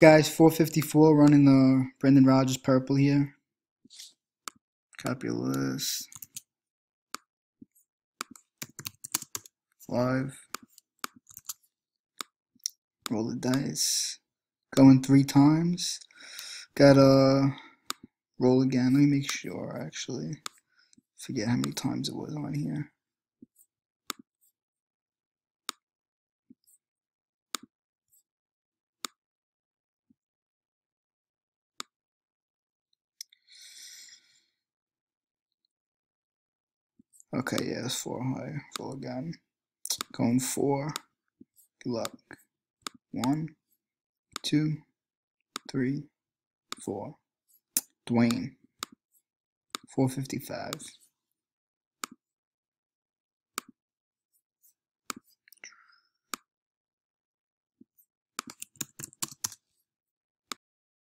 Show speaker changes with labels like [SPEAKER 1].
[SPEAKER 1] Guys, 454 running the Brendan Rodgers purple here. Copy list. Live. Roll the dice. Going three times. Gotta roll again. Let me make sure actually. Forget how many times it was on here. Okay, yeah, it's four high. Roll again. Going four. Good luck. One, two, three, four. Dwayne. 455.